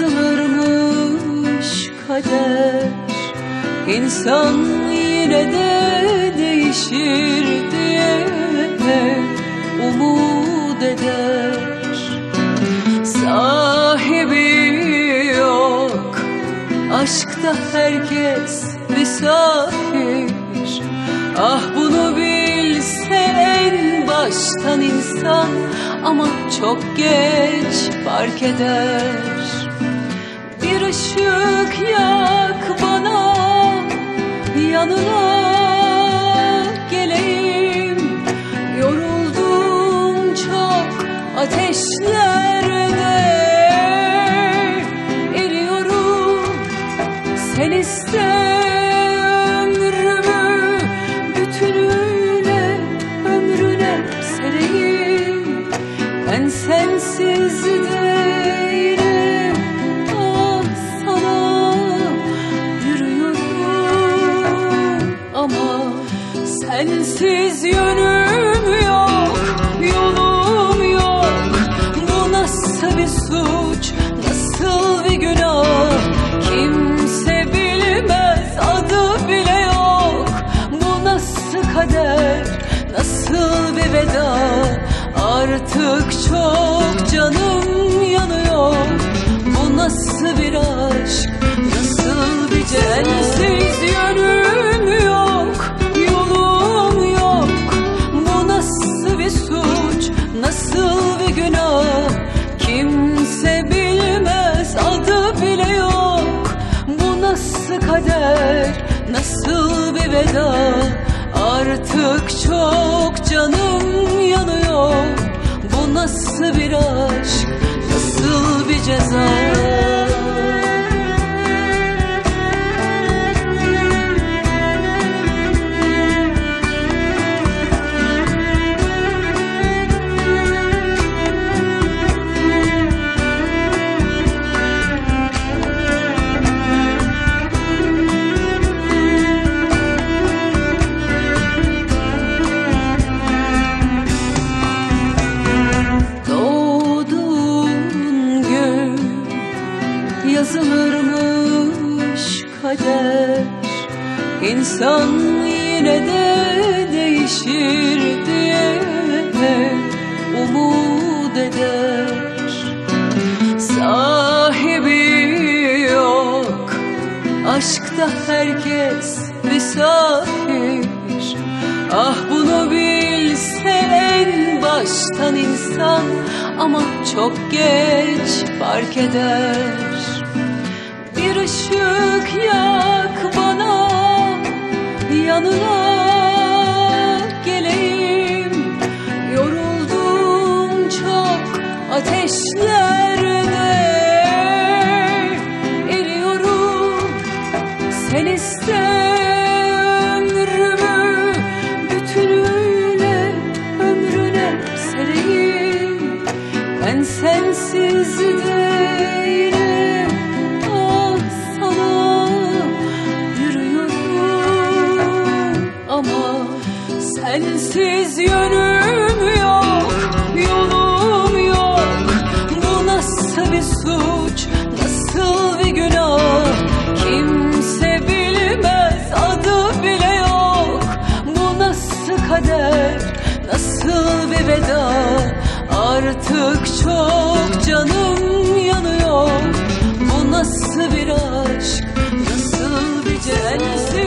yazılırmış kader. İnsan yine de değişir diye umut eder. Sahibi yok aşkta herkes misafir Ah bunu bilse en baştan insan ama çok geç fark eder. Yanına geleyim. Yoruldum çok ateşlerde eriyorum. Sen iste ömrümü bütünüyle ömrüne sereyim. Ben sensiz sensiz yönüm yok yolum yok. Bu nasıl bir suç nasıl bir günah? Kimse bilmez adı bile yok. Bu nasıl kader nasıl bir veda? Artık çok canım yanıyor. Bu nasıl bir aşk nasıl kader nasıl bir veda? Artık çok canım yanıyor. Bu nasıl bir aşk nasıl bir ceza yazılırmış kader. İnsan yine de değişir diye umut eder. Sahibi yok Aşkta herkes misafir Ah bunu bilse en baştan insan Ama çok geç fark eder Bir ışık yak bana yanına geleyim. Yoruldum çok ateşlerde sensiz yönüm yok yolum yok. Bu nasıl bir suç nasıl bir günah? Kimse bilmez adı bile yok. Bu nasıl kader nasıl bir veda? Artık çok canım yanıyor. Bu nasıl bir aşk nasıl bir censiz